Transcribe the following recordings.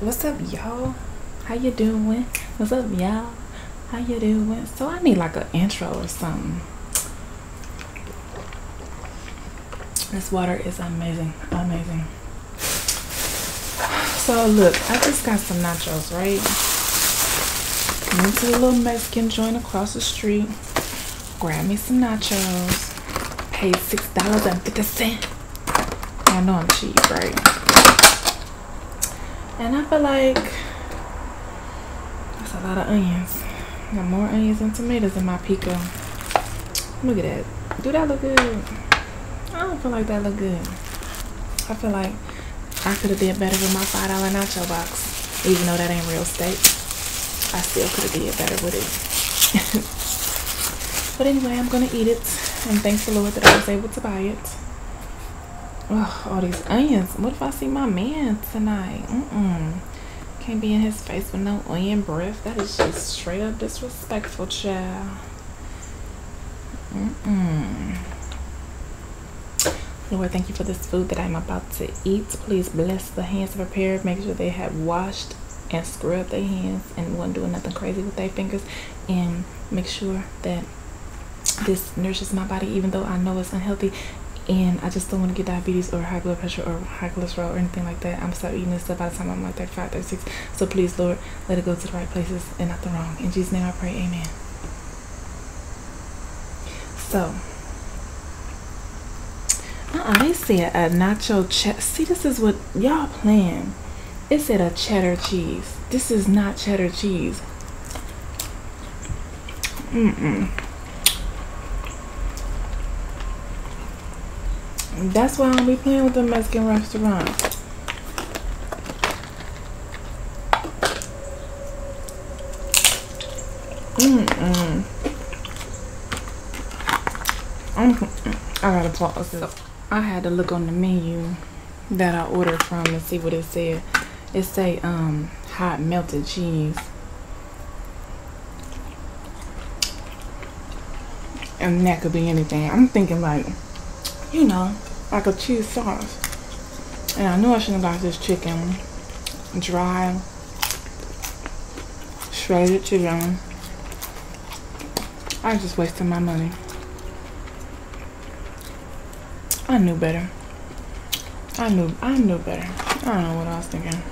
what's up y'all? How you doing? What's up y'all? How you doing? So i need like an intro or something. This water is amazing amazing. So look i just got some nachos right? Went to the little mexican joint across the street. Grab me some nachos. Paid six dollars and fifty cent i know i'm cheap right and I feel like that's a lot of onions. Got more onions and tomatoes in my pico. Look at that. Do that look good? I don't feel like that look good. I feel like I could have did better with my five dollar nacho box. Even though that ain't real steak. I still could have did better with it. but anyway, I'm gonna eat it. And thanks the Lord that I was able to buy it. Ugh, all these onions. What if I see my man tonight? Mm-mm. Can't be in his face with no onion breath. That is just straight up disrespectful, child. Mm-mm. Lord, thank you for this food that I'm about to eat. Please bless the hands of pair. Make sure they have washed and scrubbed their hands and wasn't doing nothing crazy with their fingers. And make sure that this nourishes my body even though I know it's unhealthy and I just don't want to get diabetes or high blood pressure or high cholesterol or anything like that. I'm start eating this stuff by the time I'm like 35, 36. So please, Lord, let it go to the right places and not the wrong. In Jesus' name I pray, amen. So, uh-uh, they said a nacho cheddar. See, this is what y'all playing. It said a cheddar cheese. This is not cheddar cheese. Mm-mm. That's why I don't be playing with the Mexican restaurant. Mm-mm. I gotta pause this. I had to look on the menu that I ordered from and see what it said. It say um hot melted cheese. And that could be anything. I'm thinking like, you know, like a cheese sauce. And I knew I shouldn't have got this chicken dry, shredded chicken. I just wasted my money. I knew better. I knew I knew better. I don't know what I was thinking.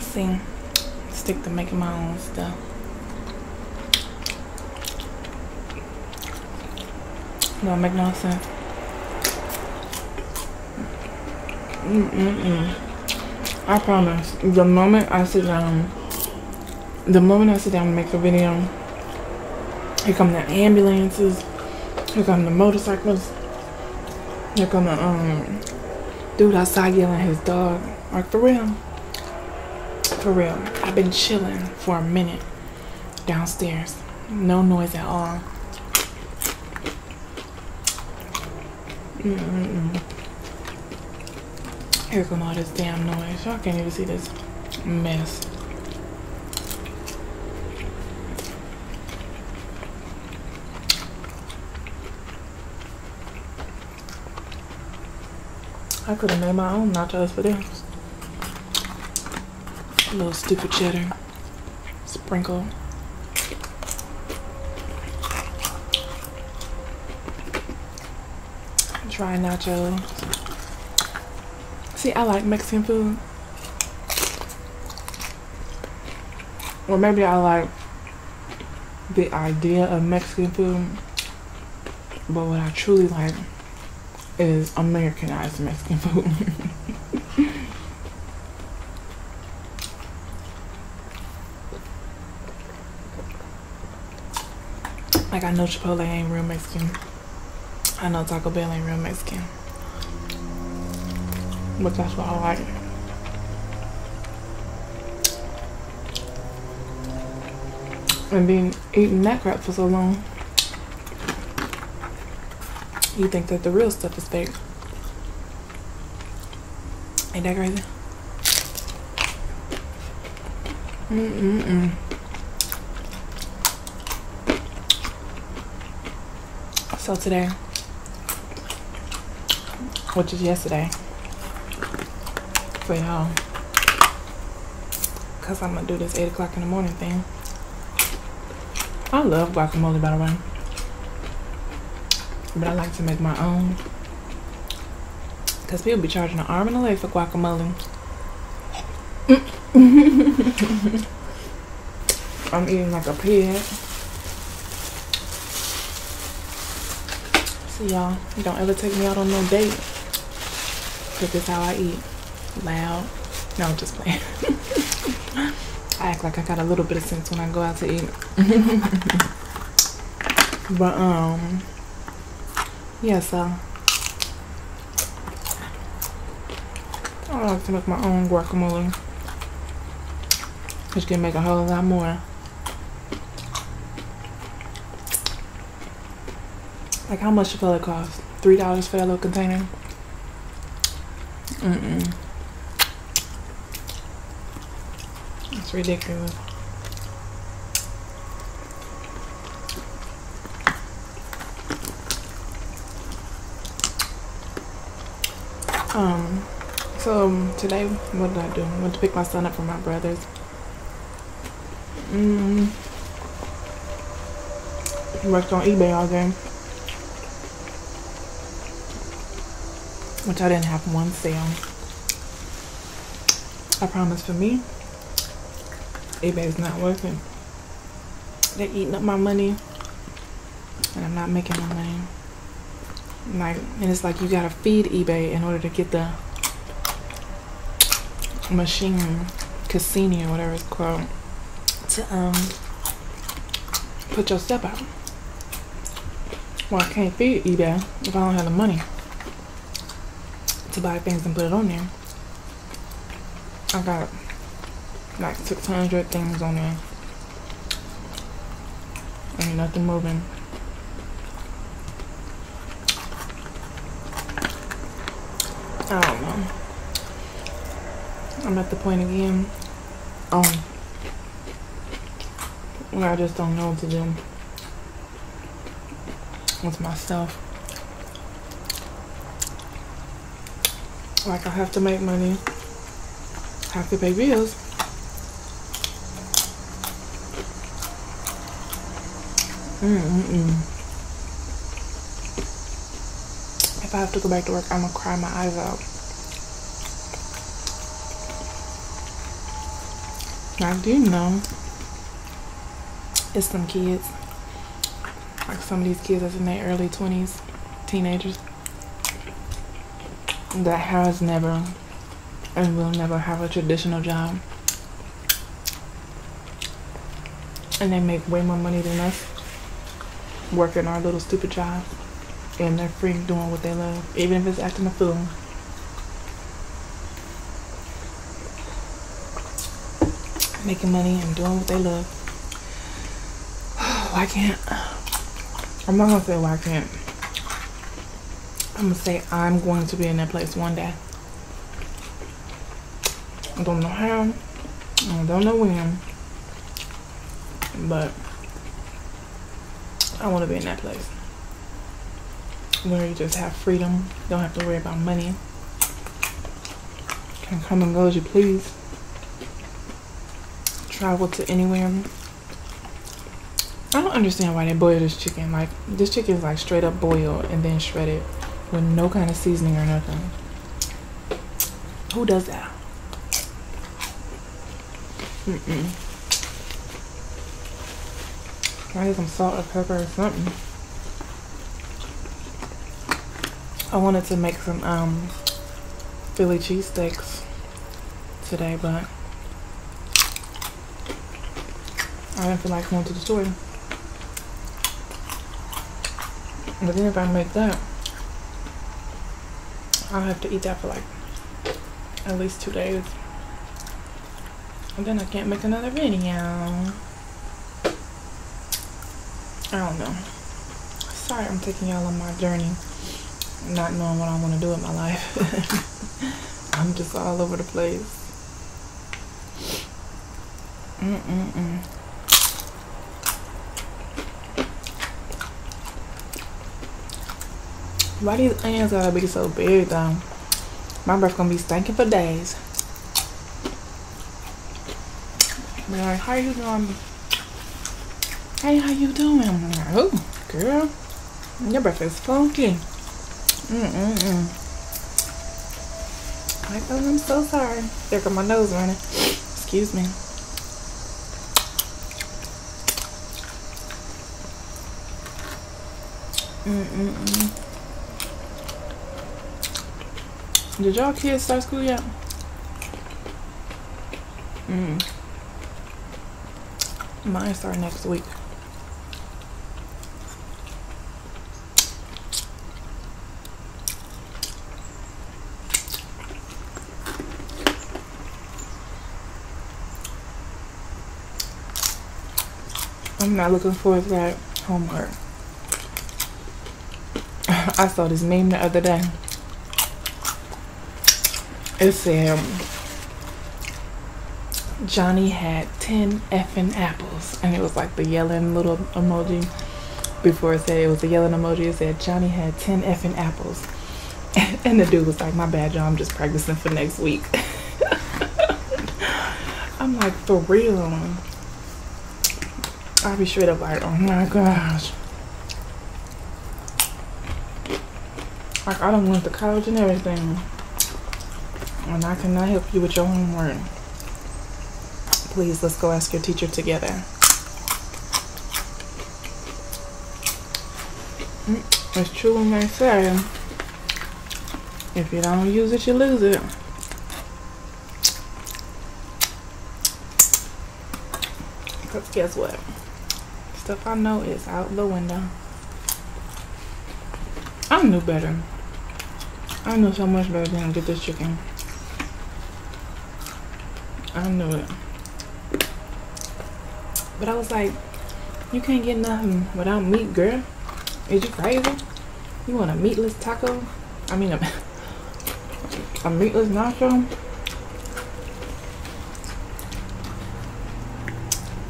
See, stick to making my own stuff. Don't make no sense. Mm-mm-mm. I promise. The moment I sit down, the moment I sit down to make a video, here come the ambulances, here come the motorcycles, here come the um dude outside yelling his dog. Like for real. For real. I've been chilling for a minute downstairs. No noise at all. Mm -mm Here come all this damn noise. Y'all can't even see this mess. I could have made my own nachos for this. A little stupid cheddar. Sprinkle. Dry nachos. See, I like Mexican food. Or maybe I like the idea of Mexican food. But what I truly like is Americanized Mexican food. like I know Chipotle ain't real Mexican. I know Taco Bell ain't real Mexican. But that's what I like. And being eating that crap for so long, you think that the real stuff is fake. Ain't that crazy? Mm-mm-mm. So today, which is yesterday, for y'all. Um, Cause I'm gonna do this 8 o'clock in the morning thing. I love guacamole by the way. But I like to make my own. Cause people be charging an arm and a leg for guacamole. I'm eating like a pig. So y'all, don't ever take me out on no date. Cause this how I eat. Loud. No, I'm just playing. I act like I got a little bit of sense when I go out to eat. but um yeah, so I like to make my own guacamole. Which can make a whole lot more. Like how much will it cost? Three dollars for that little container? Mm-mm. It's ridiculous. Um, so um, today, what did I do? I went to pick my son up from my brother's. Mm. Worked on eBay all day. Which I didn't have one sale. I promise for me, eBay's not working. They're eating up my money and I'm not making my money. Like and it's like you gotta feed eBay in order to get the machine Cassini or whatever it's called to um put your step out. Well I can't feed eBay if I don't have the money buy things and put it on there. I got like 600 things on there. Ain't nothing moving. I don't know. I'm at the point again um, where I just don't know what to do with myself. Like I have to make money, have to pay bills. Mm-mm-mm. If I have to go back to work, I'm gonna cry my eyes out. I do know it's some kids, like some of these kids that's in their early 20s, teenagers, that has never and will never have a traditional job. And they make way more money than us working our little stupid jobs. And they're free doing what they love, even if it's acting a fool. Making money and doing what they love. Why can't? I'm not gonna say why can't. I'm gonna say I'm going to be in that place one day. I don't know how. I don't know when. But I want to be in that place where you just have freedom. Don't have to worry about money. Can come and go as you please. Travel to anywhere. I don't understand why they boil this chicken. Like this chicken is like straight up boiled and then shredded with no kind of seasoning or nothing. Who does that? Mm-mm. I need some salt or pepper or something. I wanted to make some um, Philly cheesesteaks today, but I didn't feel like going to the store. But then if I make that, I'll have to eat that for like at least two days. And then I can't make another video. I don't know. Sorry I'm taking y'all on my journey. Not knowing what I want to do with my life. I'm just all over the place. Mm-mm-mm. Why these onions gotta be so big though? My breath gonna be stinking for days. Be how how you doing? Hey, how you doing? Oh, girl, your breath is funky. Mm-mm-mm. Oh, I'm so sorry. There got my nose running. Excuse me. Mm-mm-mm. Did y'all kids start school yet? Mm. Mine start next week. I'm not looking forward to that homework. I saw this meme the other day. It said um, Johnny had 10 effing apples. And it was like the yelling little emoji. Before it said it was the yelling emoji, it said Johnny had 10 effing apples. And the dude was like, my bad, y'all, I'm just practicing for next week. I'm like, for real. I'll be straight up like, oh my gosh. Like, I don't went to college and everything. And I cannot help you with your homework. Please, let's go ask your teacher together. Mm, it's true when they say, if you don't use it, you lose it. Because guess what? Stuff I know is out the window. I knew better. I knew so much better than get this chicken. I know it. But I was like, you can't get nothing without meat, girl. Is you crazy? You want a meatless taco? I mean, a a meatless nacho.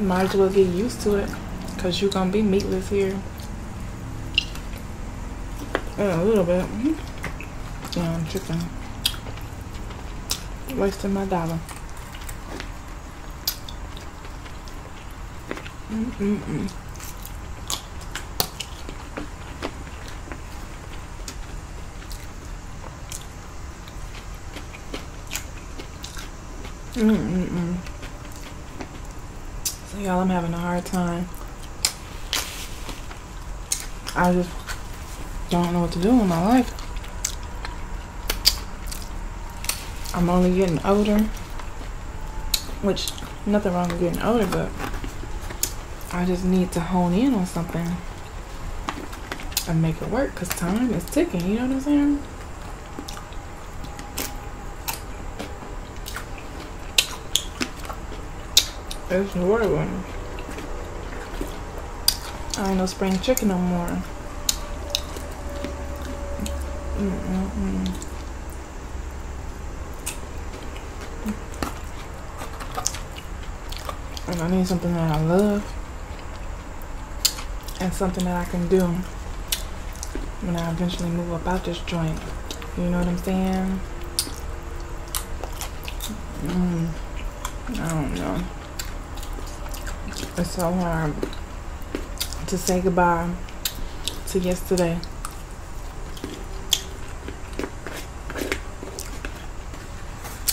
Might as well get used to it. Cause you're gonna be meatless here. Uh, a little bit. Yeah, chicken. Wasting my dollar. Mm -mm -mm. Mm-mm-mm. So y'all, I'm having a hard time. I just don't know what to do in my life. I'm only getting older, which nothing wrong with getting older, but I just need to hone in on something and make it work because time is ticking, you know what I'm saying? It's horrible. I ain't no spring chicken no more. Mm -mm -mm. And I need something that I love and something that I can do when I eventually move up out this joint. You know what I'm saying? Mm, I don't know. It's so hard to say goodbye to yesterday.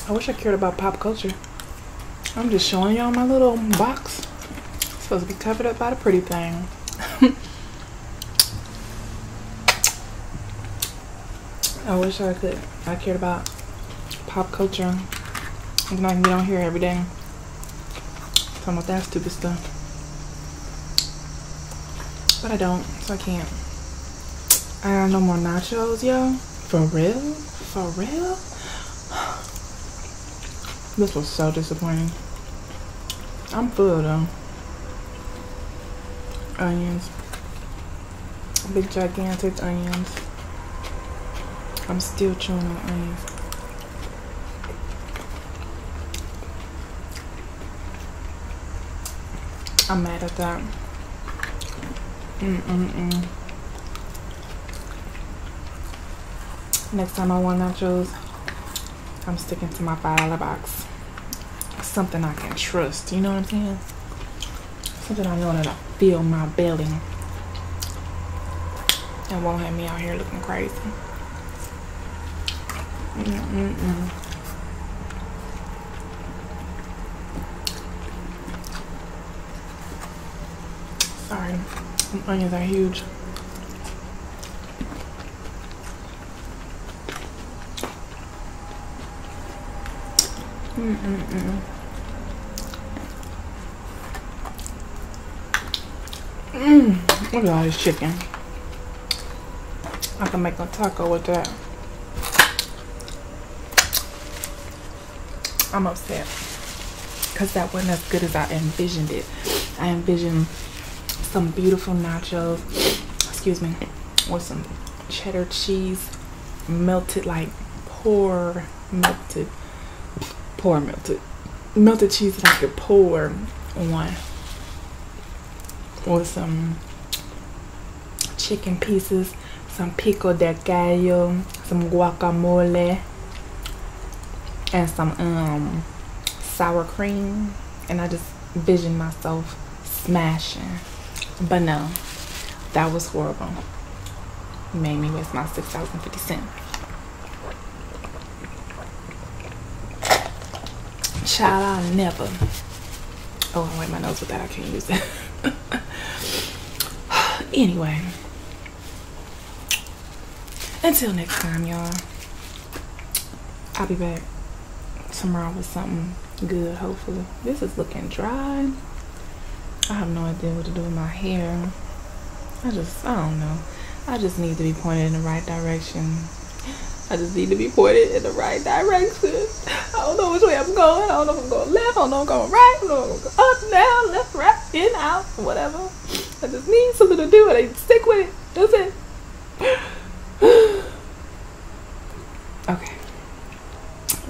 I wish I cared about pop culture. I'm just showing y'all my little box. It's supposed to be covered up by the pretty thing. I wish I could. I cared about pop culture. And I can get on here every day. Talking about that stupid stuff. But I don't, so I can't. I got no more nachos, yo. For real? For real? This was so disappointing. I'm full though. Onions. Big gigantic onions. I'm still chewing on onions. I'm mad at that. Mm-mm-mm. Next time I want nachos, I'm sticking to my $5 box. something I can trust. You know what I'm saying? Something I know that I fill my belly and won't have me out here looking crazy. Mm-mm-mm. Sorry, onions are huge. Mm-mm-mm. Look at all this chicken. I can make a taco with that. I'm upset because that wasn't as good as I envisioned it. I envisioned some beautiful nachos, excuse me, with some cheddar cheese, melted like pour melted pour melted melted cheese I could pour on with some chicken pieces, some pico de gallo, some guacamole, and some um sour cream. And I just vision myself smashing. But no, that was horrible. made me waste my 6,050 cents. Child, I never. Oh, I wipe my nose with that. I can't use it. anyway, until next time, y'all. I'll be back tomorrow with something good, hopefully. This is looking dry. I have no idea what to do with my hair. I just, I don't know. I just need to be pointed in the right direction. I just need to be pointed in the right direction. I don't know which way I'm going. I don't know if I'm going left. I don't know if I'm going right. I don't know if I'm going up, down, left, right, in, out, whatever. I just need something to do and I stick with it. That's it. Okay.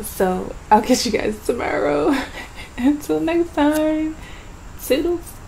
So I'll catch you guys tomorrow. Until next time. Toodles.